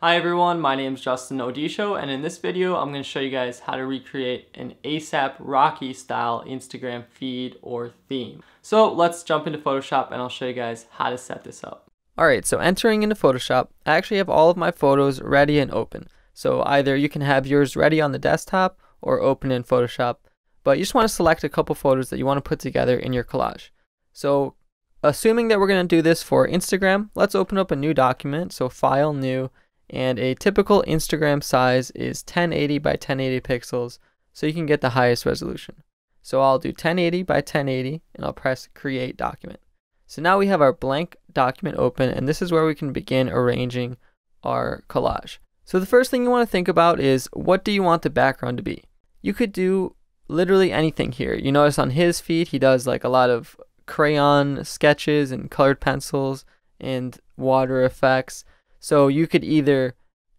Hi everyone, my name is Justin Odisho and in this video I'm going to show you guys how to recreate an ASAP Rocky style Instagram feed or theme. So let's jump into Photoshop and I'll show you guys how to set this up. Alright, so entering into Photoshop, I actually have all of my photos ready and open. So either you can have yours ready on the desktop or open in Photoshop, but you just want to select a couple photos that you want to put together in your collage. So assuming that we're going to do this for Instagram, let's open up a new document, so File, New, and a typical Instagram size is 1080 by 1080 pixels so you can get the highest resolution. So I'll do 1080 by 1080 and I'll press create document. So now we have our blank document open and this is where we can begin arranging our collage. So the first thing you want to think about is what do you want the background to be? You could do literally anything here. You notice on his feed he does like a lot of crayon sketches and colored pencils and water effects. So you could either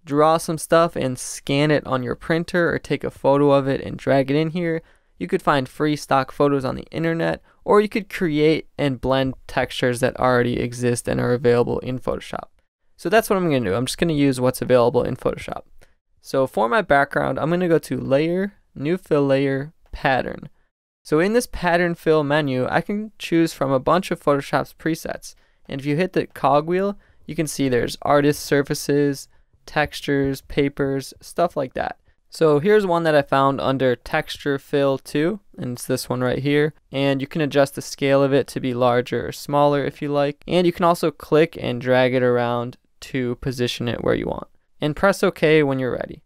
draw some stuff and scan it on your printer or take a photo of it and drag it in here. You could find free stock photos on the internet or you could create and blend textures that already exist and are available in Photoshop. So that's what I'm going to do. I'm just going to use what's available in Photoshop. So for my background, I'm going to go to Layer, New Fill Layer, Pattern. So in this Pattern Fill menu, I can choose from a bunch of Photoshop's presets. And if you hit the cogwheel, you can see there's artist surfaces, textures, papers, stuff like that. So here's one that I found under texture fill 2 and it's this one right here and you can adjust the scale of it to be larger or smaller if you like and you can also click and drag it around to position it where you want and press OK when you're ready.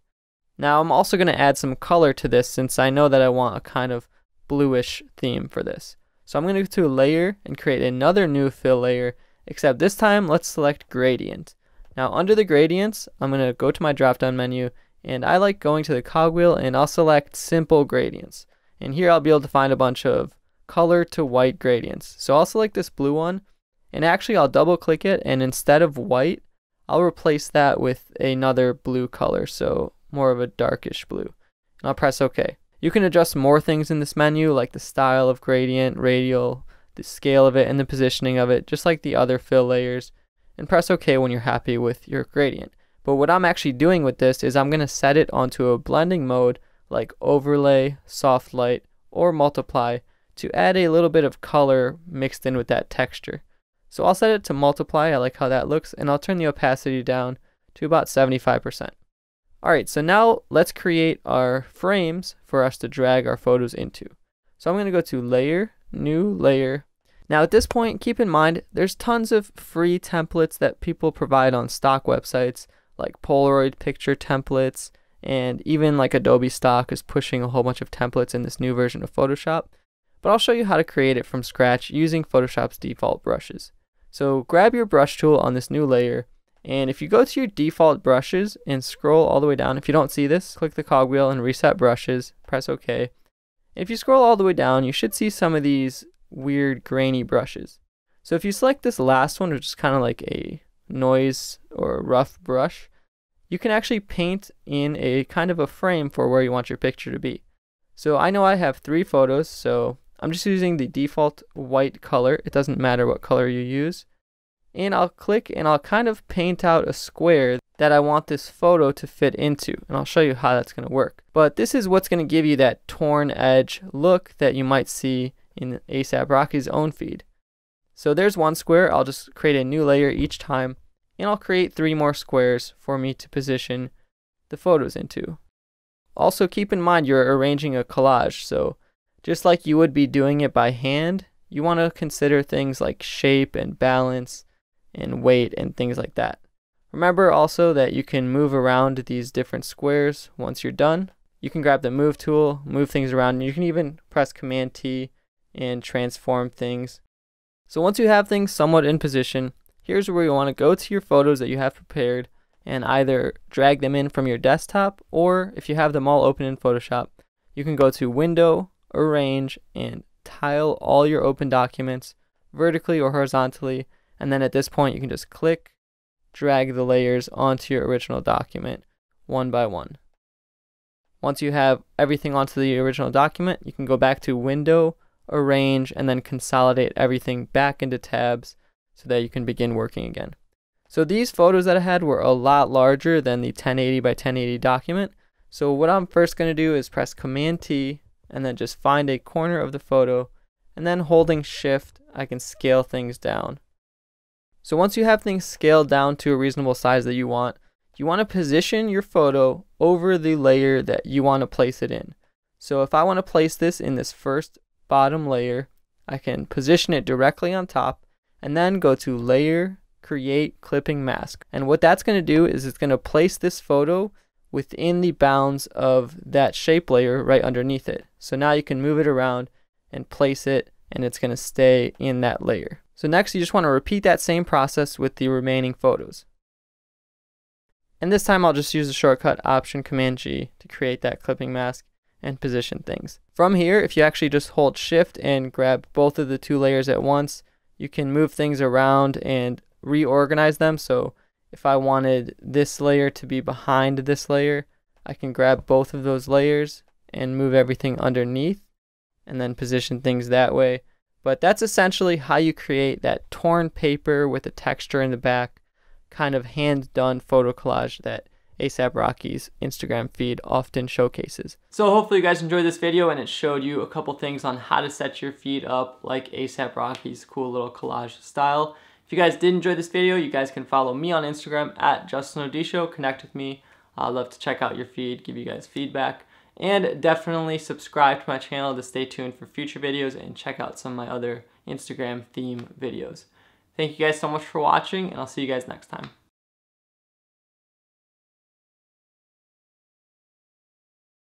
Now I'm also going to add some color to this since I know that I want a kind of bluish theme for this. So I'm going to go to a layer and create another new fill layer except this time let's select gradient. Now under the gradients, I'm going to go to my drop down menu and I like going to the cogwheel and I'll select simple gradients. And here I'll be able to find a bunch of color to white gradients. So I'll select this blue one and actually I'll double click it and instead of white, I'll replace that with another blue color. So more of a darkish blue. And I'll press OK. You can adjust more things in this menu like the style of gradient, radial, the scale of it and the positioning of it, just like the other fill layers, and press OK when you're happy with your gradient. But what I'm actually doing with this is I'm going to set it onto a blending mode like overlay, soft light, or multiply to add a little bit of color mixed in with that texture. So I'll set it to multiply, I like how that looks, and I'll turn the opacity down to about 75%. Alright, so now let's create our frames for us to drag our photos into. So I'm going to go to Layer, new layer. Now at this point, keep in mind, there's tons of free templates that people provide on stock websites, like Polaroid picture templates, and even like Adobe Stock is pushing a whole bunch of templates in this new version of Photoshop. But I'll show you how to create it from scratch using Photoshop's default brushes. So grab your brush tool on this new layer, and if you go to your default brushes and scroll all the way down, if you don't see this, click the cogwheel and reset brushes, press OK. If you scroll all the way down, you should see some of these weird grainy brushes. So if you select this last one, which is kind of like a noise or rough brush, you can actually paint in a kind of a frame for where you want your picture to be. So I know I have three photos, so I'm just using the default white color. It doesn't matter what color you use. And I'll click and I'll kind of paint out a square that I want this photo to fit into. And I'll show you how that's going to work. But this is what's going to give you that torn edge look that you might see in ASAP Rocky's own feed. So there's one square. I'll just create a new layer each time. And I'll create three more squares for me to position the photos into. Also keep in mind you're arranging a collage. So just like you would be doing it by hand, you want to consider things like shape and balance and weight and things like that. Remember also that you can move around these different squares once you're done. You can grab the move tool, move things around, and you can even press Command T and transform things. So once you have things somewhat in position, here's where you want to go to your photos that you have prepared and either drag them in from your desktop or if you have them all open in Photoshop, you can go to Window, Arrange, and tile all your open documents vertically or horizontally. And then at this point, you can just click drag the layers onto your original document one by one. Once you have everything onto the original document, you can go back to Window, Arrange, and then consolidate everything back into tabs so that you can begin working again. So these photos that I had were a lot larger than the 1080 by 1080 document. So what I'm first going to do is press Command T and then just find a corner of the photo and then holding shift I can scale things down. So once you have things scaled down to a reasonable size that you want, you want to position your photo over the layer that you want to place it in. So if I want to place this in this first bottom layer, I can position it directly on top and then go to layer, create clipping mask. And what that's going to do is it's going to place this photo within the bounds of that shape layer right underneath it. So now you can move it around and place it and it's going to stay in that layer. So next you just want to repeat that same process with the remaining photos. And this time I'll just use the shortcut Option Command G to create that clipping mask and position things. From here, if you actually just hold shift and grab both of the two layers at once, you can move things around and reorganize them. So if I wanted this layer to be behind this layer, I can grab both of those layers and move everything underneath and then position things that way. But that's essentially how you create that torn paper with a texture in the back, kind of hand done photo collage that ASAP Rocky's Instagram feed often showcases. So hopefully you guys enjoyed this video and it showed you a couple things on how to set your feed up like ASAP Rocky's cool little collage style. If you guys did enjoy this video, you guys can follow me on Instagram at Justin Odisho. Connect with me. I'd love to check out your feed, give you guys feedback. And definitely subscribe to my channel to stay tuned for future videos and check out some of my other Instagram theme videos. Thank you guys so much for watching, and I'll see you guys next time.